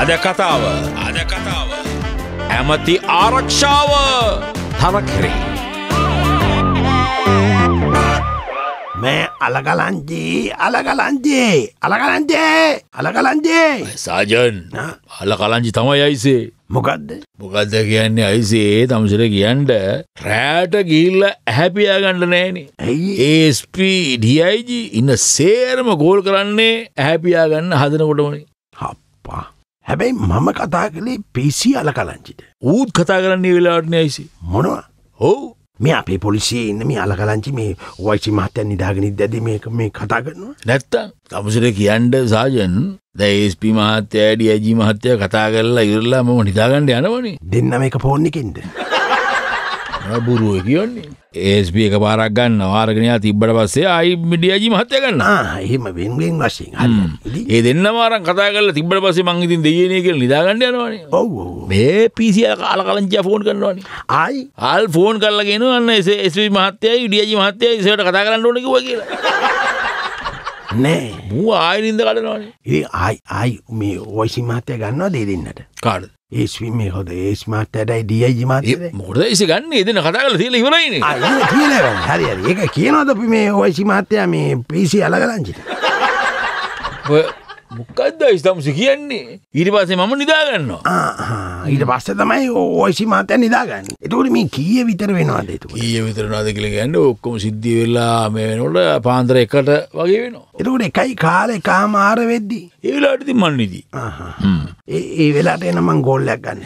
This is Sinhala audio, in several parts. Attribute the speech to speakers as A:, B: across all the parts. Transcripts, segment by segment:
A: අද කතාව. අද කතාව. ඇමති ආරක්ෂාව. තවකරේ
B: මේ අලගලන්ජී අලගලන්ජේ අලගලන්ජේ අලගලන්ජේ.
A: සාජන් අල්ල කලංචි තමයි අයිසේ.
B: මොකක්ද
A: මොකක්ද කියන්නේ අයිසේ? තමසර කියන්ට රෑට ගිල්ල ඇහැපියාගණ්ඩ නෑනේ. ඒස්ප ඩියයිජි ඉන්න සේරම ගෝල් කරන්නේ ඇහැපියාගන්න හදනකොටමනි.
B: හප්පා හැබැයි මම කතා කළේ පිසි අලකලංචිට.
A: ඌත් කතා කරන්නේ වෙලාටන අයිසි.
B: මොනවා?
A: හෝ
B: මේ අපේ පොලිසිය ඉන්න මේ අලකලංචි මේ වයිසි මහත්තයන් නිදාගෙනනිත් දැද මේක මේ කතා කරනවා?
A: නැත්තම් තමසට කියන්ඩ සාජන් දැස්පි මහත්තය ඩිය ඇජී මහත්තය කතා කරලා ඉරලා මම නිදාගණ්ඩ යනවනේ.
B: දෙන්න මේක පෝර්ණිකෙන්ද
A: බුරුව කියන්නේ. ඒස්ප එක පාරක් ගන්න වාරගෙනයා තිබ්බට පස්සේ අයි මිඩියජී මහත්තය ගන්න
B: එහෙම වෙන්ගෙන් වශයෙන්
A: ඒ දෙන්න මාරන් කතා කල තිබට පසේ මංගිතින් දෙයනය කියල නිදාගණඩ යනවනේ.
B: ඔව්
A: මේ පිසිය කාල කලංචා ෆෝන් කරනවානි.
B: ආයි.
A: ආල් ෆෝන් කරලගෙන අන්න එසේ මහත්තය ඩියජි මහත්තය සට කතා කරන්න ඕනකිව කියලා.
B: නෑ.
A: මූ ආයනින්ද කටනවානේ
B: ඒ ආයි ආයි මේ ඔයිසි මහත්තය ගන්නවා දේ දෙන්නට?
A: කාඩ
B: ඒස්වි මේ හොද ඒස් මාතයටයි ඩියජි මාතය
A: මොකද එසි ගන්න? එදන කතා කල තිල ඉවරයින
B: හරි ඒක කියනවද අපි මේ ඔයිසි මාත්‍යයා මේ පිසි අලගලංචිට
A: මොකක්ද ස්තම්සි කියන්නේ? ඊට පසේ මම නිදාගන්නවා.
B: ඊට පස්ස තමයි ඔයිසි මාතය නිදාගන්න. එතකට මේ කිය විතර වෙනවාද
A: ඊය විතරනාද කියල ගැන්න ඔක්කොම සිද්ධිය වෙල්ලා මේ වෙනොට පාන්තර එකට වගේ වෙනවා.
B: එතකට එකයි කාලෙ කාමාර වෙද්දී?
A: ඒලාටති මන්නිදී
B: ඒ වෙලාට එනමං ගෝල්ලයක් ගන්න.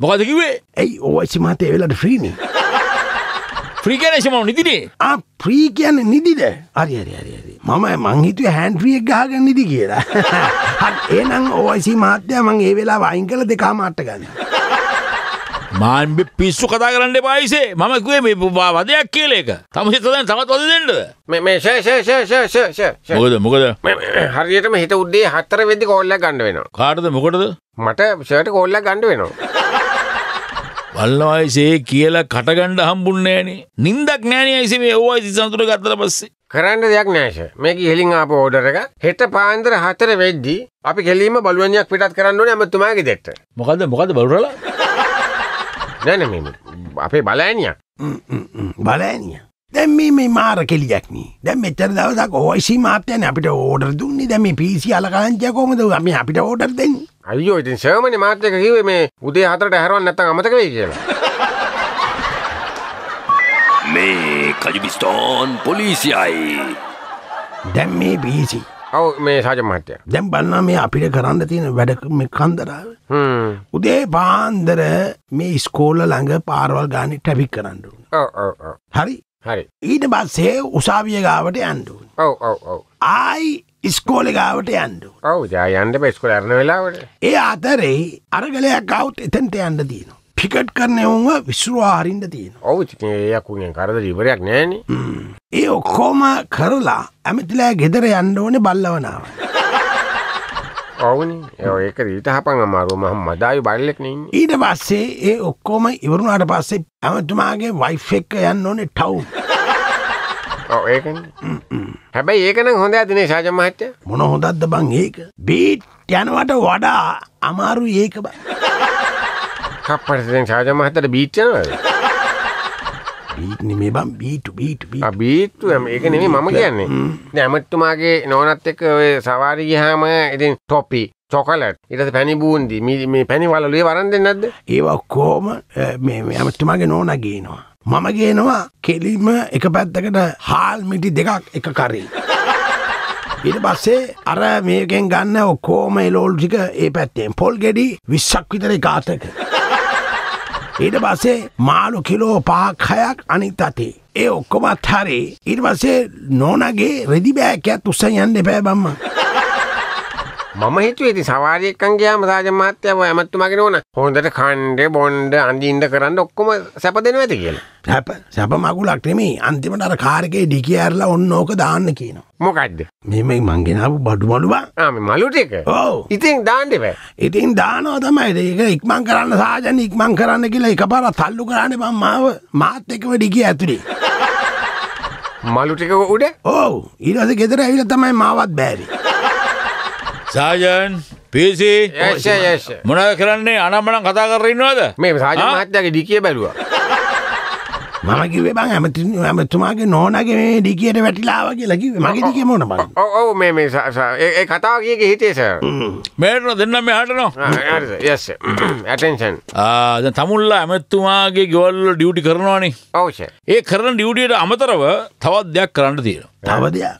A: මොකද කිවේ
B: ඇයි ඕයිසි මාතය වෙලට ෆ්‍රීනි ්‍රීකනේශම
A: නිතිනේ
B: ප්‍රී කියන්න නිදිද? හරි හරි හරි හරි. මම මංහිතුව හැන්ට්‍රියක් ගාගන්න නිදි කියලා. ඒනම් ඕයිසි මාත්‍යය මං ඒ වෙලා වයින් කල දෙකා මාට්ට ගන්න.
A: මාන්බ පිස්සු කතා කරන්න පායිසේ මම kuවේ මේ පුවා වදයක් කියල එක තම හිතදන් තවත් වද
C: ෂ
A: මොකද මොකද?
C: හරියටම හිත උද්දේ හත්තර වෙද්දි කෝල්ලක් ගන්න වෙනවා.
A: කාටද මොකටද?
C: මට ෂර්ට කෝල්ලක් ගන්න වෙනවා
A: වල්ලවයිසේ කියලා කටගණ්ඩ හම්බුන්නෑනේ නින්දක් නෑන ඇයිසේ මේ ඕයි සතුර ගත්තර පස්සේ?
C: කරන්න දෙයක් නෑශ මේක හෙලින් ආප ඕඩර එක හෙට පාන්දර හතර වෙද්දි අපි කෙලීම බලුවන්යක් පිටත් කරන්න ඕන ඇමතුමාගේ දෙෙට
A: මොකද මොකද බලරලා?
C: නැන අපේ බලෑනියක්
B: බලෑනිය දැම් මේ මේ මාර කෙලියක්න දැම් මෙච්චර දවසක් ඔයිසි මාත්‍යයන අපිට ඕඩර් දුන්නේ. දැම පිසි අලකාංචය කොමද අපි අපිට ඕඩර් දෙන්න.
C: අයෝ ඉතින් සර්මණ මාත්‍යක කිවේ මේ උදේ හතරට හැරවන් නැත අමතක වේ කියලා.
D: මේ කජුබිස්ටෝන් පොලිසියයි.
B: දැම් මේ පිසි
C: ඔව මේ සාජ මහත්තය.
B: දැම් බන්න මේ අපිට කරන්න තියෙන වැඩකම කන්දරාව.
C: හ්ම්.
B: උදේ පාන්දර මේ ස්කෝල්ල ළඟ පාරවල් ගානි ටැපික් කරන්නු
C: ඔව් ඔව් ඔව්.
B: හරි
C: හරි.
B: ඊට බස්සේ උසාවිය ගාවට යන්ඩුවන්
C: ඔව් ඔව් ඔව්.
B: ආයි ඉස්කෝලෙ ගාවට යන්ඩු
C: ඔව් ජයන්ට පෙස්කොල අරන වෙලාවට.
B: ඒ අතරේ අරගලයක් කවුත් එතැන්ට යන්න තියෙන පිකට් කරන ඔවුව විශ්රවාහරින්ට තියෙන
C: ඔවු ඒයකුගෙන් කරද ඉවරයක් නෑන.
B: ඒ ඔක්කෝම කරලා ඇමතිලෑ ගෙදර යන්න ඕනෙ බල්ලවනාව
C: ඔවුන ඒක රීට හපන් අමාරුව මහම් මදායු බල්ලෙක්නින්
B: ඊට පස්සේ ඒ ඔක්කෝම ඉවරුණට පස්සේ ඇමතුමාගේ වයිෆ් එක්ක යන්න ඕනෙ ටව්
C: ඒකන. හැබැයි ඒකන හොඳ ඇතිනේ ශාජ මහත්තය
B: මොන හොදත්ද බං ඒක? බීට් යනවට වඩා අමාරු ඒක බ.
C: කප්පටෙන් ශාජ මහත්තට බීච්චනවද
B: නෙමේ බම් බීට බීට බී
C: බීත්තු ඒක නෙමේ මම කියන්නේ. ඇමත්තුමාගේ නොනත් එක්ක ඔය සවාරී හාම ඉතින් ටොපි චොකලට් ඉට පැණි බූන්දි. මේ පැණි වලලේ වරන් දෙන්නද
B: ඒවා කෝම ඇමතුමාගේ නෝන ගේනවා. මම ගේනවා කෙලිම එක පැත්තකට හාල් මිටි දෙකක් එක කරී. ඉට පස්සේ අර මේකෙන් ගන්න ඔක්කෝම එලෝල්ටික ඒ පැත්තෙන්. පොල් ගෙඩි විශ්සක් විතර කාතක. ඊට පස්සේ මාළු කිලෝ පාක් හයක් අනිත් අතේ. ඒ ඔක්කොමත් හරි ඊට පස්සේ නෝනගේ රෙදි බෑකයක් උත්සන් යන්න එපෑ බම්ම.
C: මම හිතුව ඇති සවාරයක්කන්ගේයාම සාජ මාත්‍යව ඇමත්තුමගෙන ඕන. හොඳට කණ්ඩ බොන්්ඩ අන්දිීන්ට කරන්න ඔක්කොම සැප දෙෙන ඇති කියලා.
B: සැප සැප මගුලක් නෙමේ අන්තිමට අර කාරකේ ඩිකි ඇරලා ඔන්න ඕක දාන්න කියනවා.
C: මොකක්ද
B: මෙමයි මංගෙනාව බඩු මඩුවා
C: ආම මලුට එක?
B: ඕ
C: ඉතින් දාන්ඩෙපෑ
B: ඉතින් දානෝ තමයි. ඒක ඉක්මං කරන්න සාජන ඉක්මං කරන්න කියලා එක පර තල්ලු කරන්න බම් මාව. මාත් එකව ඩිගිය ඇතුළේ
C: මලුටික උඩ?
B: ඕ ඊරස ගෙදර ඇවිල තමයි මාවත් බෑරි
A: සාජන් පිසි මොනද කරන්නේ? අනම්මනම් කතා කරන්නවාද
C: මේ සාජ? මහත්තයාගේ ඩිකිය බැලුවා.
B: මම කිවේ බං ඇමති ඇමතුමාගේ නෝනගේ මේ ඩිකියට වැටිලාව කියලා කිවේ මගේ දික මොන බං?
C: ඔව් ඔව් මේ මේ ඒ කතාව කියක හිතේ සර්
A: මේටන දෙන්න මේ හටනවා
C: යස් ඇටෙන්ෂන්
A: ආද තමුල්ල ඇමැත්තුමාගේ ගෙවල්ල ඩියුටි කරනවානේ.
C: ඔවෂ
A: ඒ කරන ඩියුටියට අමතරව තවත් දෙයක් කරන්න තියෙන
B: තව දෙයක්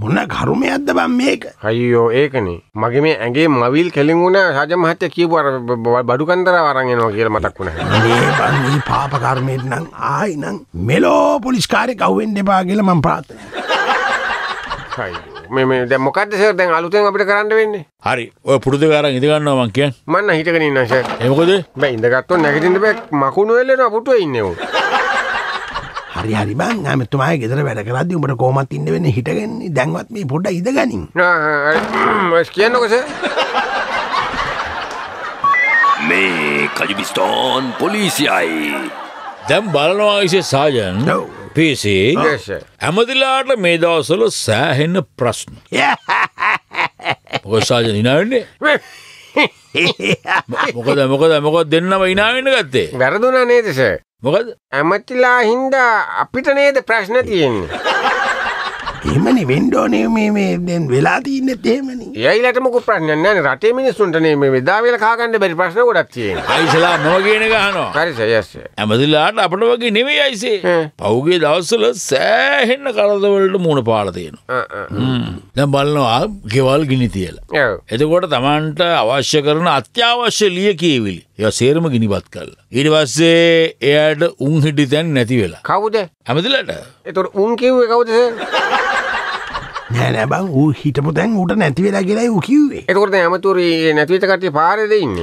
B: මොන කරුමයක්ද බම් මේක?
C: අයියෝ ඒකනේ. මගේ මේ ඇගේ මවිල් කෙලින් වුණ සජ මහත්‍ය කියපුර බඩු කන්දර වරගෙනවා කියල මතක් වුණ.
B: අනේ බං මේ පාපකර්මයට නම් ආයි නම් මෙලෝ පොලිස්කාරය කව්වෙන් දෙපා කියල මං ප්‍රාථන
C: මේ දැ මොකක්ද සර් දැන් අලුතෙන් අපිට කරන්න වෙන්නේ?
A: හරි ඔය පුරුදුකාරන් ඉදිගන්නවමන් කියන්
C: මන්න හිටකන ඉන්නශ
A: එමකොද
C: බැ ඉඳගත්ව නැගටින්ට බැක් මකුණු වෙල්ලෙන පුටුව ඉන්නවා
B: හරි හරි. බං ඇමතුමා ගෙදර වැඩ කරදදි උඹට කෝමත් ඉන්න වෙන්න හිටගෙන්නේ. දැන්වත් මේ පොඩ්ඩ ඉදගනින්
C: කියන්නකොස
D: මේ කජුබිස්ටෝන් පොලිසියයි.
A: දැම් බලනවායිසේ සාජන්
B: ඔව්.
A: පිසේ ඇමතිලාට මේ දවසල සෑහෙන්න ප්‍රශ්න. මොක සාජ නිනාවෙන්නේ මොකද මොකද මොකොත් දෙන්නම ඉනාවෙන්න ගත්තේ?
C: වැරදුන නේදස
A: මොකද
C: ඇමතිලා හින්දා අපිට නේද ප්‍රශ්න තියෙන්නේ?
B: එමනි වෙන්ඩෝනේ මේ මේ දැන් වෙලා තියන්නෙත් එහෙමනි.
C: ඒයිලට මොක ප්‍රශ්නයන්න රටේ මිනිස්සුන්ටනේ මේ වෙදාවල කාගන්න බැරි ප්‍රශ්න ගොඩක් තියෙන
A: අයිසලා කියන ගහනවා
C: හරිස යස්ස
A: ඇමතිලාට අපට වගේ නෙවේ අයිසේ. පෞගේ දවස්සල සෑහෙන්න කරදවලට මුණ පාල තියෙන දැ බලනවා ගෙවල් ගිනි තියලා. එතකොට තමන්ට අවශ්‍ය කරන අත්‍යවශ්‍ය ලිය කියවිලි. ය සේරම ගිනිපත් කල්ල. ඊට පස්සේ එයට උන් හිටි තැන් නැති වෙලා.
C: කවුද?
A: ඇමතිලට?
C: එතුට උන් කිව්වේ කවුද
B: නෑනෑ බං ඌ හිටපු තැන් ඌට නැති වෙලා කියලායි ඌ කිව්වේ.
C: එතකොට ඇමතුරී නැතිවත කටේ පාරද ඉන්න?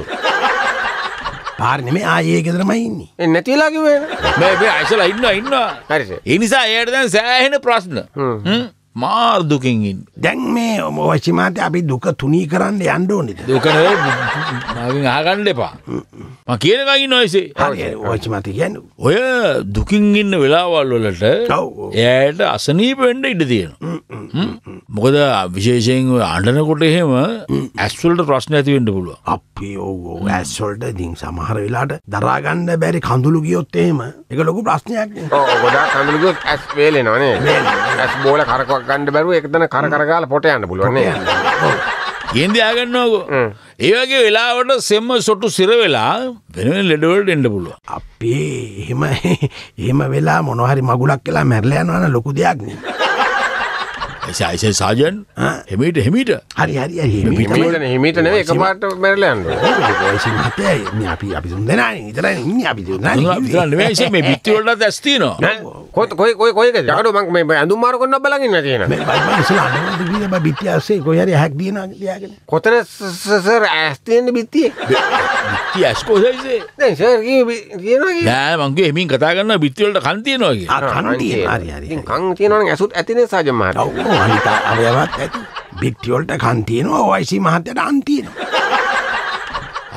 B: පාරනෙමේ ආයේ ගෙදරමයි ඉන්නේ.
C: නැතිලා කිවේ
A: මේ අයිසල ඉන්න ඉන්න.
C: හරිස
A: එනිසා එයට දැන් සෑහෙන ප්‍රශ්න.
C: හ්ම්.
A: මාර්දුකින් ඉන්න.
B: දැන් මේ වචිමාත අපි දුක තුනී කරන්න යන්ඩෝනිද
A: දුකන මගින් ආගණ්ඩ එපා. ම කියනකයි නොයසේ.
B: හරි වචිමති කියන්න
A: ඔය දුකින් ඉන්න වෙලාවල් වලට
B: ඔව්.
A: එයට අසනීප වෙන්ඩ ඉඩ තියෙන. මොකද විශේෂයෙන් ඔය අඩනකොට එහෙම ඇස්වල්ට ප්‍රශ්න ඇතිවෙන්ට පුළුව.
B: අපි ඕ ඇස්වල්ට දිං සමහර වෙලාට දරාගන්න බැරි කඳුළු ගියොත් එහෙම එක ලොකු ප්‍රශ්නයක්
C: ගොඩා කඳුලග ඇස් වේලේ නොනේ ඇස් බෝල කරකක් ගණඩ බැරුව එකතන කරකාල පොට යන්න පුළුවන්නේ
A: ගෙන්ද ආගන්නවකෝ
C: හ්ම්.
A: ඒවගේ වෙලාවට සෙම්ම සොට්ටු සිර වෙලා වෙන ලෙඩවලට එන්ඩ පුළුව.
B: අපේ එහෙම එහෙම වෙලා මොනහරි මගුලක් කියලා මැරලයනවන ලොකු දෙයක්න
A: ඇයිසේ සාජන් හෙමට හෙමිට.
B: හරි හරි හරි
C: හිමීට නෙවේ එක පාට
B: මතය අපි අපි සුන්දන ඉතර ඉන්න අපි
A: මේ බිත්තිවලට ඇස්තිනවා
C: කොත් කොයි කොයි කොයි ජකඩු මං මේ ඇඳුම් මාර කොන්න බලගන්න තියෙන
B: බිත්‍යසේ කොහරි හැක් දියන යාගෙන
C: කොතන සසර් ඇස්තියෙන්ට බිත්තිය
A: ඇස්කෝසයිසේ
C: සර් තියෙන
A: නෑ මංගේ හෙමින් කතා කරන්න බිත්තිවලට කන්තියනවාගේ
B: කන්තිය හරි හරි
C: කං තියෙනවන ඇසුත් ඇතින සජමහට
B: ඔව් අනිත අවයවත් ඇති බිට්ටියොල්ට කන්තියනවා ඔයිසි මහත්තයට අන්තියනවා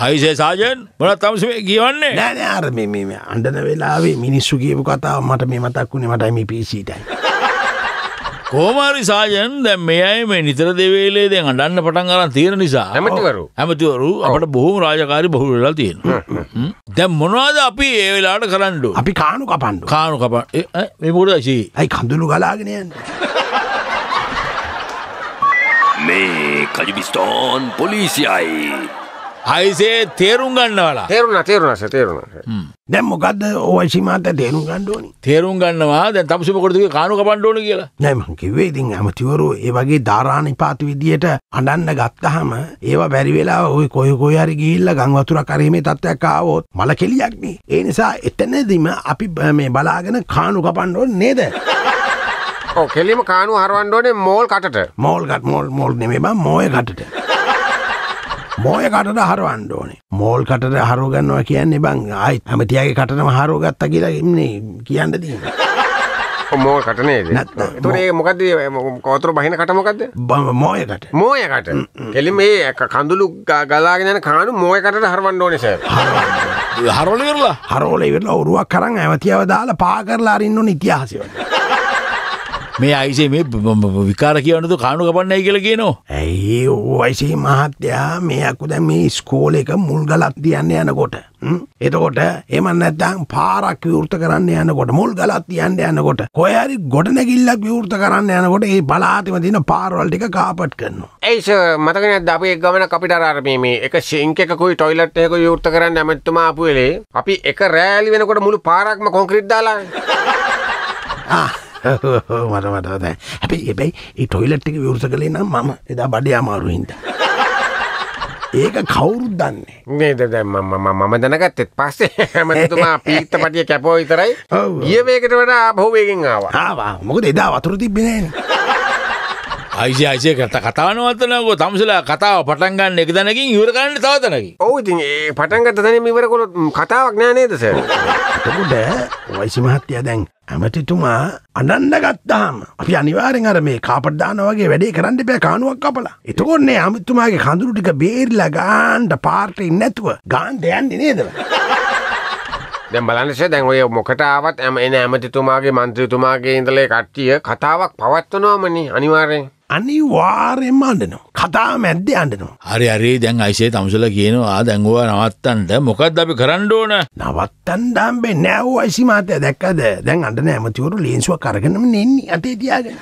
A: අයිසේ සාජන් මොනත් තමසේ කියවන්නේ?
B: නෑන අර මේ මේ අන්ඩන වෙලාවේ මිනිස්සු කියපු කතාව මට මේ මතක් වුණේ මටයි පිසිටයි
A: කෝමාරි සාජන් දැ මේයි මේ නිතර දෙවේලේ දෙ අඩන්න පටන් කරන්න තියෙන නිසා.
C: ඇමතිවරු.
A: ඇමතිවරු අපට බොහෝ රාජකාරි බහු වෙලා තියෙන දැම් මොනවාද අපි ඒ වෙලාට කරන්නඩු
B: අපි කානු කපන්ඩු
A: කානු කප මේ මුඩශී
B: ඇයි කඳුළු ගලාගෙනයන්න
D: මේ කජුබිස්ටෝන් පොලිසියයි
A: අයිසේ තේරුම් ගන්නවලා.
C: තේරුණ තේරුණස තේරුණ
B: දැම් මොකක්ද ඕයිසි මාත තේරුම් ගණ්ඩෝනි
A: තේරුම් ගන්නවා දැ තමසම කොරතුක කානු කපන්ඩෝන කියලා.
B: නැමං කිවේ ඉතින් ඇමතිවරු ඒ වගේ ධාරාණ පාති විදියට අඩන්න ගත්තහම ඒවා බැරිවෙලා ඔය කොය කොයරි ගිල්ල ගංවතුර කරීමේ තත්වයක් ආවෝත් මල කෙලියක්නේ ඒ නිසා එතනදිම අපි මේ බලාගෙන කානු කපන්ඩෝ නේද
C: ඕ කෙලිම කානු හරුවන්ඩෝනේ මෝල් කටට.
B: මෝල්ගත් මෝල් මෝල් නෙමේ බම් මෝය කටට. මෝය කටට හරවන්න ඕනේ. මෝල් කටට හරුගන්නවා කියන්නේ බං ආයි ඇමතියාගේ කටනම හරෝගත්ත කියලා ඉන්නේ කියන්න දී
C: මෝල් කටනේද
B: නැත්නම්
C: තුරේ මොකද කෝතුර බහින කටමොකක්ද
B: මෝයකට
C: මෝයකට කෙලි මේ කඳුළු ගලාගෙන කානු මෝයකට හරවන්න ඕනෙස
A: හරවල කරලා
B: හරෝල ඉවරලා ඔරුවක් කරන්න ඇමතියාව දාලා පා කරලා අරින්න ඕන ඉතිහාසවට
A: මේ අයිසේ මේ විකාර කියවනතු කානු කපන්නයි කියල කියනවා
B: ඇයි වයිසේ මහත්තයා මේ අකුද මේ ස්කෝල එක මුල් ගලත් තියන්න යනකොට ම්? එතකොට එමන් නැත්තං පාරක් විවෘත කරන්න යනකොට මුල් ගලත් තියන්න යනකොට කොයරි ගොඩ නැගිල්ලක් විවෘත කරන්න යනකොට ඒ බලාතිම තින පාරවල්ටික කාපට් කරනවා.
C: ඇයිස මතකන අපේ ගමන අපිට අරම මේ එක ශංකකුයි ටොයිලට් එක යුර්ත කරන්න ඇමැත්තුමා අප වෙලේ අපි එක රෑලි වෙනකොට මුළු පාරක්ම කොංක්‍රිට් දාලා
B: මට මටද හැබැයි එබැයි ඒ ටොයිලට්ටික විවෘත කළේ නම් මම එදා බඩේ අමාරුහින්ද. ඒක කවුරුත් දන්නේ.
C: නේද මම දැනගත්තෙත් පස්සේ හැමතුමා පීත්ත පටිය කැපෝ විතරයි
B: ඔව්.
C: ගියවේකට වඩා බහුවේගෙන් ආවා
B: ආවා මොකද එදා වතුර තිබෙනේන.
A: අයිසේ අයිසේ කට කතානවත්තනකෝ තමසලා කතාව පටන්ගන්න එක දැනකින් ඉවරගන්න තවතනකි
C: ඔවු ඉතින් ඒ පටන්ගත තැන ඉවරකොළොත් කතාවක් නෑනේද සර
B: එතකොට වයිසි මහත්තය දැන් ඇමතිතුමා අනන්න ගත්තාම අපි අනිවාරෙන් අර මේ කාපට්දාන වගේ වැඩේ කරන්න බෑ කානුවක් කපලා. එතකොන්නේ අමිතුමාගේ කඳුරු ටික බේරිලා ගාන්ඩ පාර්ටෙන් නැතුව ගාන් දෙයන්නේ නේදව
C: දැම් බලන්නසේ දැන් ඔය මොකටාවත් ඇම එන ඇමතිතුමාගේ මන්ත්‍රතුමාගේ ඉඳලේ කට්ටිය කතාවක් පවත්වනවාමනි අනිවාරයෙන්.
B: අනිවාරෙන්ම අන්ඩනවා කතා මැද්ද අන්ඩනවා
A: හරි අරේ දැන් අයිසේ තමසල කියනවා දැංගවා නවත්තන්ට මොකක්ද අපි කරන්න ඕන?
B: නවත්තන්ඩම්බේ නෑව් අයිසි මාතය. දැක්කද? දැන් අඩන ඇමතිවරු ලේන්සුව කරගෙනම නෙන්නේ අතේ තියාගෙන.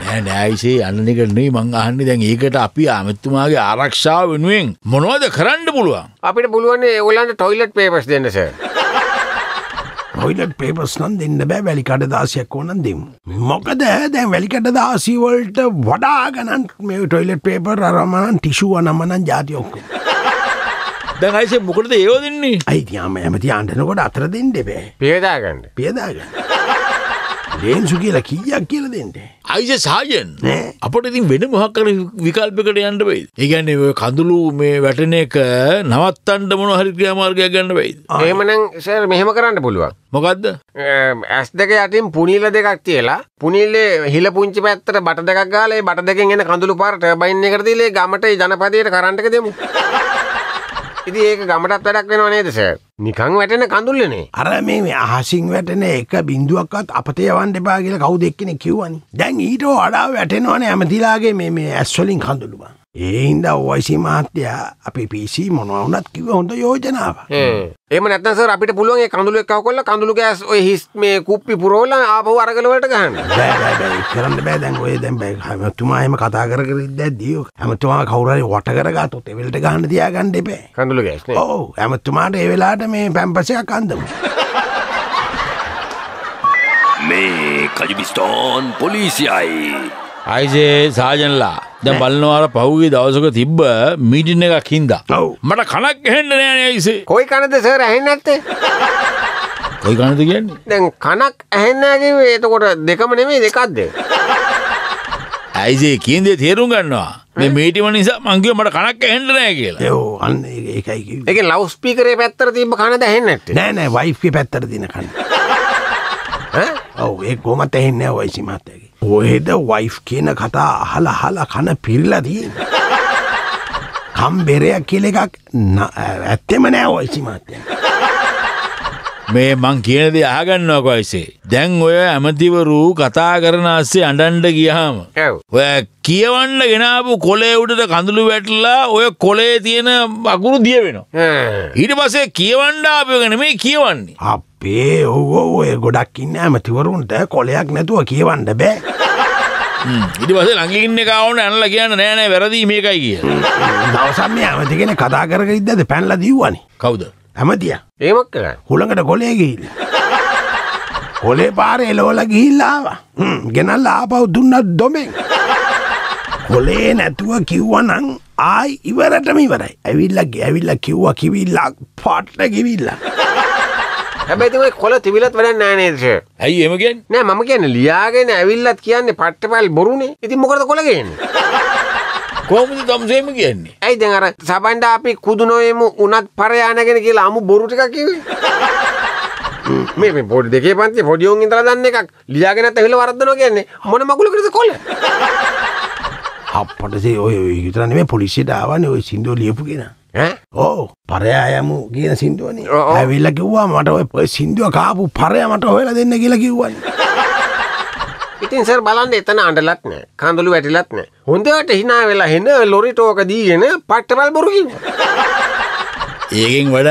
A: නෑ නෑයිසේ අන්නනිකරනේ මං අහන්න දැන් ඒකට අපි අමත්තුමාගේ ආරක්ෂාව වෙනුවෙන් මොනවද කරන්න පුළුවන්?
C: අපිට පුළුවන් ඔලන්ට ටොයිලට් පේපස් දෙන්නස
B: හොයිලට පේපස් නම් දෙන්න බෑ වැලිකට දාසියක් ඕනන් දෙමු. මොකද දැන් වැලිකට දාසීවල්ට වඩා ගණන් මේ ටොයිලට පේපර් අරමණන් ටිෂුව නමනන් ජාතියොක්ක.
A: දැන් අයිසේ මොකටද ඒෝ දෙන්නේ
B: අයිතියාම ඇමති අන්ටනකොට අතර දෙන්න බෑ
C: පේදාගන්න
B: පියදාග. ලේන්සු කියලා කීයක් කියල දෙන්නට.
A: අයිස සාජන්.
B: නෑ
A: අපට ඉතින් වෙන මොහක්කර විකල්පකට යන්න වෙයි ඒගැන්නේ ඔය කඳුළු මේ වැටන එක නවත්තන්ට මොන හරි ක්‍රියමාර්ගයක් ගන්න වෙයිද
C: ඒමනං සර් මෙහෙම කරන්න පුළුවන්.
A: මොකක්ද
C: ඇස් දෙක යටින් පුනිීල දෙකක් තියලා පුනිල්ලේ හිල පුංචි පැත්තට බට දෙකක් ගාලේ බට දෙකෙන් එන කඳුළු පාරට බයින්න කරතිලේ ගමට ජනපදයට කරන්ටක දෙමු. ඉති ඒක ගමටත් වැඩක් වෙනවා නේද සර් නිකං වැටෙන කඳුල්ලනේ.
B: අර මේ මේ අහසිං වැටෙන එක බින්දුවක්වත් අපත යවන් දෙපා කියලා කවු දෙක්කෙන කිව්වනි? දැන් ඊට වඩා වැටෙනවන ඇමතිලාගේ මේ මේ ඇස්වලින් කඳුළුවන් ඒහින්ද ඔවයිසි මහත්තයා. අපි පිසි මොනවුනත් කිව හොඳ යෝජනාව
C: ඒම නැත්නස අපිට පුළුවන් ඒ කඳුළු එක්කව කොල්ල කඳුළු ගෑස් ඔය හිස් මේ කුප්පි පුරෝල ආපහු අරගලවලට ගහන්න.
B: බෑබැයි කරන්න බෑ. දැන් ඔය දැන් බෑ. හැමතුමා එම කතා කර කර ඉදැද්දියෝ හැමතුමා කවුරරි වට කරගතොත් එවලට ගන්න තියාගන්න දෙපේ
C: කඳුළු ගෑස්නේ
B: ඕ ඇමතුමාට ඒවෙලාට මේ පැම්පසයක් අන්දම
D: මේ කජුබිස්ටෝන් පොලිසියයි.
A: අයිසේ සාජනලා. දැ බලන්නවාර පහුගේ දවසක තිබ්බ මීටින එකක් හින්දා.
B: ඔව්.
A: මට කනක් හෙන්ඩ නෑන ඇයිසේ
C: කොයි කනද සර් ඇහෙන් නැත්තේ?
A: කොයි කනද කියන්නේ?
C: දැන් කනක් ඇහෙන්නගේ එතකොට දෙකම නෙමේ දෙකක්ද?
A: ඇයිසේ කියන්දේ තේරුම් ගන්නවා. මේ මීටිම නිසා මංගව මට කනක් හෙන්ඩ නෑ කියලා.
B: යෝ අන්න ඒකයි.
C: එක ලවස්පිකරේ පැත්තර තිබ කන දැහෙන්නට
B: නෑ නෑ වයිෆ්ගේ පැත්තර දින කන්න. ඔව ඒ ගොමත් ඇහෙන්න වයිසි මත්තගේ ඔහෙද වයිෆ් කියන කතා අහල හලා කන පිරිලදී කම්බෙරයක් කියල එකක් ඇත්තෙම නෑ ඔයිසි මත්තය
A: මේ මං කියනද ආගන්නවා කොයිසේ? දැන් ඔය ඇමතිවරු කතා කරන අස්සේ අඩන්ඩ ගියහම ඔය කියවන්න ගෙනාපු කොලේ උඩට කඳුළු වැටලා ඔය කොලේ තියෙන අකුරු දිය වෙනවා ඊට පසේ කියවන්ඩාපයගෙන මේ කියවන්නේ.
B: අපේ ඔවෝ ඔය ගොඩක් ඉන්න ඇමතිවරුන්ට කොලයක් නැතුව කියවන්න බෑ
A: ඉටි පස ළඟින්න කවුන ඇනල කියන්න නෑනෑ වැරදි මේකයි කිය
B: දවසම් මේ ඇමතිගෙන කතා කරක ඉදද පැන්ල දීවනි
A: කවුද?
B: ඇමතිය.
C: ඒමක් කරන්න.
B: හුළඟට කොලේ ගිහිල්ල. කොලේ පාර එලෝල ගිහිල්ලාව ගෙනල්ල ආපව් දුන්නත් දොමෙන්. කොලේ නැතුව කිව්වනං ආයි ඉවරටම ඉවරයි. ඇවිල්ල කිව්ව කිවිල්ලක් පට්ට කිවිල්ලා
C: හැබැතිම කොල තිබිලත් වැඩ නෑනේදශ
A: ඇයි එම කියෙන්
C: නෑ මම කියන ලියාගෙන ඇවිල්ලත් කියන්නේ පට්ටපල් බොරුණේ ඉති මොකද කොළගෙන
A: කෝමති තම්සේම කියන්නේ?
C: ඇයි දෙර සබන්ඩ අපි කුදුනොයමු උනත් පරයානගෙන කියලා අමු බොරුටික කිවේ මේ පොඩි දෙක පන්ති පොඩියෝන් ඉතර දන්න එකක්. ලියාගෙනත් ඇහිල වරදන කියන්නේ. මොන මකුල කරද කොල්ල
B: අපටසේ ඔය යුතරනේ පොලිසිට ආවන ඔය සිින්දුව ලියපුගෙන ඕ පරයායමු කියන සිින්දුවන. ඇවිල්ල කිව්වා මට ඔය සිින්දුව කාපු පරය මට හොයලා දෙන්න කියලා කිව්වන්න
C: ඉතින් සර් බලන්න එතන අඩලත් නෑ කඳුළු වැටිලත් නෑ. හොඳට හිනා වෙලා හෙන ලොරිටෝක දීගෙන පට්ටවල් බොරුකින්
A: ඒකෙන් වැඩ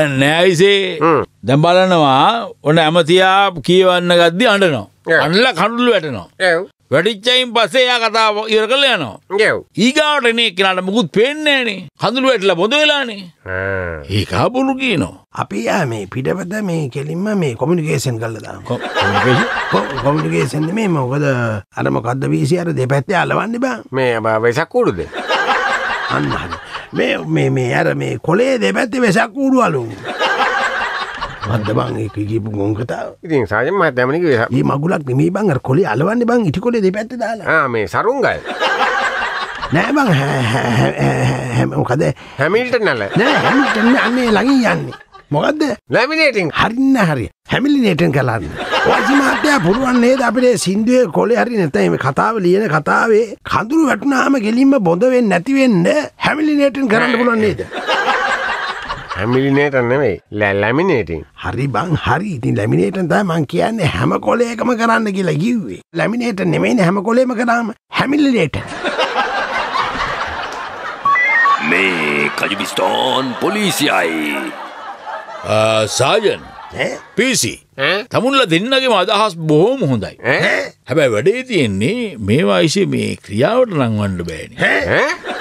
C: හ්ම්.
A: දැම් බලනවා ඔන්න ඇමතියා කියවන්න ගද්දි අඩනවා. අන්නල කඩුල්ල වැටනවා වැඩිච්චයින් පසේ යා කතාව ඉර කල යනවා.
C: ගෙව්
A: ඊගාවටනේ කෙනට මුකුත් පෙන්නේනේ කඳුළු වැටල බොඳ වෙලානේ. ඒකා බොලු කියනවා.
B: අපි යා මේ පිටපත මේ කෙලින්ම මේ කොමිනිකේෂන් කල්ලදා
A: කො- කොමියුනිකේෂන්?
B: මේ මොකද? අර මොකක්ද වීසි අර දෙපැත්තේ අලවන්න බා
C: මේ වෙසක් කූඩුද
B: අන්න හරි. මේ මේ මේ අර මේ කොලේ දෙපැත්තේ වෙසක් කූඩු අලු මද්ද බං ඒක කියපු ගොන් කතාව?
C: ඉතින් සාජම මහත් ඇමනික වෙස
B: ඒ මගුලක් නෙමේ බං අර කොලේ අලවන්න බං ඉටි කොලේ දෙපැත්තේ දාලා.
C: ආ මේ සරුන්ගල්
B: නෑ බං හැ- හැ- හැ- හැ- හැ- මොකද?
C: හැමිල්ට නැල.
B: නෑ හැමිල්ටන් අන්නේ ළඟින් යන්නේ. මොකද්ද?
C: ලැමිනේටිං
B: හරින්න හරි. හැමිලිනේටන් කලන්න වජි මාත්‍යයා පුළුවන් නේද අපිට සින්දුවේ කොලේ හරි නැතයි මේ කතාව ලියන කතාවේ කඳුරු වැටුනාම ගෙලින්ම බොඳ වෙන්නේ නැති වෙන්න හැමිලිනේටන් කරන්න පුළුවන් නේද
C: හැමිලිනේට නෙවෙයි ලැමිනේටිං
B: හරි බං හරි. ඉතින් ලැමිනේටන් තමයි මං කියන්නේ හැම කොලේකම කරන්න කියලා කිව්වේ. ලැමිනේට නෙමෙයිනේ හැම කොලේම කරාම. හැමිලිනේටන්
D: මේ කජුබිස්ටෝන් පොලිසියයි.
A: ආ, සාජන්.
B: ඈ?
A: පිසි
C: ඈ?
A: තමුල්ල දෙන්නගේම අදහස් බොහෝම හොඳයි.
C: ඈ?
A: හැබැයි වැඩේ තියෙන්නේ මේවා අයිසේ මේ ක්‍රියාවට නංවන්න බෑනි.
C: ඈ?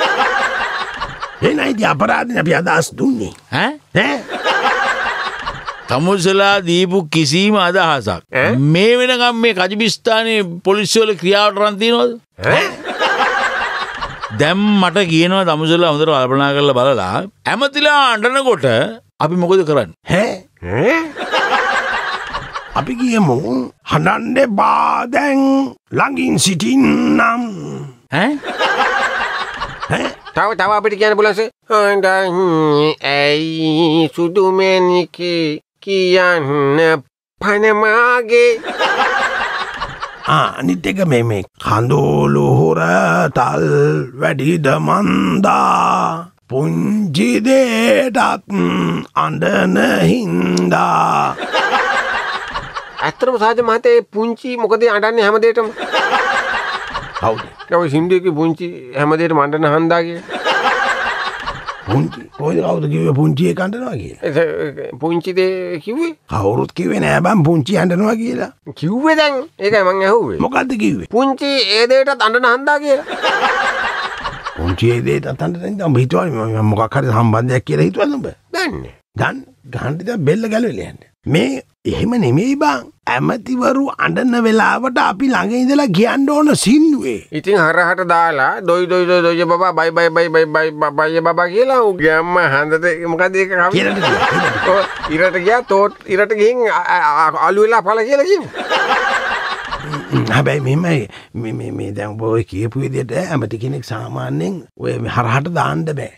B: එනයිති අපරාධන අපි අදහස් දුන්නේ.
A: තමුසලා දීපු කිසිීම අදහසක්? මේ වෙනකම් මේ කජිපිස්ථානය පොලිසිවල ක්‍රියාවට රන්තිනවද
C: ඈ?
A: දැම් මට කියනවා තමුසලා හොඳට අල්පනා කරල බලලා. ඇමතිලා අඩනකොට අපි මොකද කරන්න?
B: හැ? අපි කියමු හඬන්ඩ බාදැන් ළඟින් සිටින්නම්.
A: ඈ?
C: තව තව අපිට කියන්න පුලස ඇයි සුදුමැනික කියන්න පනමාගේ?
B: අනිත් එක මේ මේ කඳෝලුහොර තල් වැඩිද මන්දා? පුංචිදේටත් අඩන හින්දා.
C: ඇත්තරම සාජ මතේ පුංචි මොකද අඩන්නේ හැමදේටම
B: කවුද
C: නව සිින්දුවක පුංචි හැමදේට මණ්ඩන හන්දාගේ
B: පුංචි ඔය කවුද කිව පුංචිය කණඩනවා කිය
C: පුංචිදේ කිව්වේ
B: කවුරුත් කිවේ නෑබම් පුංචි අඩනවා කියලා
C: කිව්වේ දැන් ඒකයි මං ඇහුවේ
B: මොකක්ද කිවේ
C: පුංචි ඒදේටත් අඩන හන්දා කියලා
B: පුංචියේදේට අතන්ට හිතුව මොකක්හරි සම්බන්ධයක් කියලා හිතුවන්නබ
C: දන්න
B: ගන් ගහන්ටිත බෙල්ල ගැලවෙලයන්න මේ එහෙම නෙමෙයි බං ඇමතිවරු අඩන්න වෙලාවට අපි ළඟ ඉඳලා කියන්න ඕන සින්දුවේ
C: ඉතින් හරහට දාලා දොයි දොයි දොයි දොය බා බයි බයි බයි බයි බයි බය බබා කියලා උගම්ම හන්දත මොකද ඒක කවි ඉරට ගියා තෝට් ඉරට ගිහින් අලු වෙලා පල කියලා කිව්වා.
B: හැබැයි මෙමයි මේ- මේ දැන් බෝය කියපු විදියට ඇමති කෙනෙක් සාමාන්‍යයෙන් ඔය හරහට දාන්න බෑ.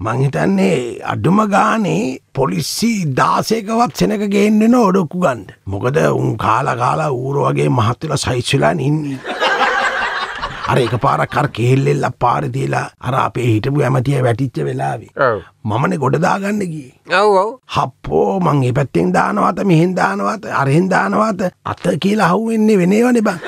B: මංහිතන්නේ අඩුම ගානේ පොලිස්සි දාසයකවත් සෙනක ගේන්නෙන ඔඩොක්කු ගන්ඩ මොකද උන් කාලා කාලා ඌර වගේ මහත්තුල සයිස්වෙලා ඉන්නේ. අර එක පාරක් කර කෙල්ලෙල්ල පාරිතිලා අර අපේ හිටපු ඇමතිය වැටිච්ච වෙලාවේ. මමන ගොඩදාගන්න ගිය.
C: ඔව්.
B: හප්පෝ මං ඒ පැත්තෙන් දානවත මෙහෙන් දානවත අරහෙන් දානවත අත කියලා හව්වෙන්නේ වෙනේවන බං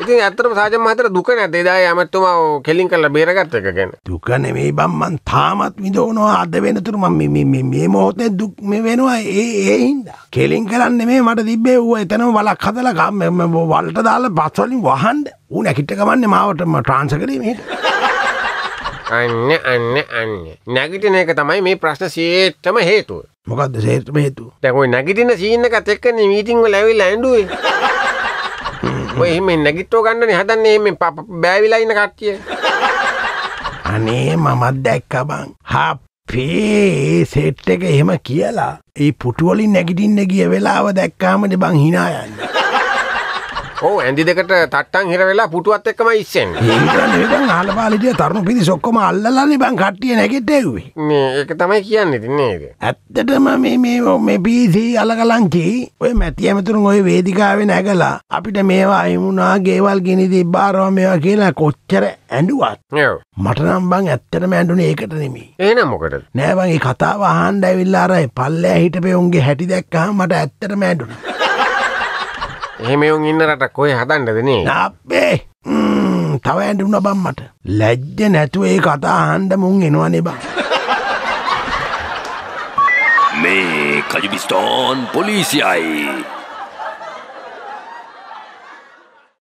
C: ඉතින් ඇත්තටම සාජන් මහත්තයාට දුක නැද්ද එදා ඇමතුමා ඔය කෙලින් කරලා බේරගත්ත එක ගැන?
B: දුක නෙමෙයි බම්මන් තාමත් විදෝනවා අද වෙනතුරු මම මේ- මේ- මේ- මේ මොහොතේ දුක් මේ වෙනවා ඒ ඒ හින්දා කෙලින් කරන්න මේ මට තිබ්බේ ඌ එතනම වලක් හදලා ම- ම- වලට දාලා බස් වලින් වහන්න ඌ නැකිට ගමන්නේ මාවට ට්‍රාන්ස්ෆර් කරේ මෙහෙට
C: අන්න අන්න අන්න. නැගිටින එක තමයි මේ ප්‍රශ්න සියයටම හේතුව.
B: මොකද්ද සේත්ම හේතුව
C: දැන් ওই නැගිටින සීන් එකත් එක්කනේ මීටින් වල ඇවිල්ලා ඇඬුවේ. ඔය එහෙම නැගිට්ටෝ ගන්නනේ. හදන්නේ ප- බෑවිලා ඉන්න කට්ටිය.
B: අනේ මමත් දැක්ක බං. හපේ සෙට් එක එහෙම කියලා. ඒ පුටුවලින් නැගිටින්න ගිය වෙලාව දැක්කාමට බං හිනායන්න
C: ඔව් ඇඳි දෙකට තට්ටන් හිර වෙලා පුටුවත් එක්කම ඉස්සෙන්නේ.
B: ඒකන් ආලපාලිටිය තරුණු පිරි සොක්කොම අල්ලලානේ බං කට්ටිය නැගෙටෙව්වේ
C: මේ ඒක තමයි කියන්නේ ඉතින් නේද?
B: ඇත්තටම මේ මේ මේ පිසි අලකලංචි ඔය මැති ඇමතුරුන් ඔය වේදිකාවෙන ඇගලා අපිට මේවා අයිමුණා ගේවල් ගෙනි තිබ්බාරවා මේවා කියලා කොච්චර ඇඩුවත්
C: ඔව්.
B: මට නම් බං ඇත්තටම ඇඩුනේ ඒකට නෙමේ
C: එහෙනම් මොකටද?
B: නෑබගේ කතාව හන්ඩ ඇවිල්ලා අරයි පල්ලෑ හිටපේ උන්ගේ හැටි දැක්කහ මට ඇත්තටම ඇඩුන
C: එහෙමයුන් ඉන්න රට කොයි හදන්ඩදනේ
B: අපේ තව ඇඩුන බම්මට ලැජ්ජ නැතුව ඒ කතා හන්ඩ මුන් එනවනේ බා.
D: මේ කජුබිස්ටෝන් පොලිසියයි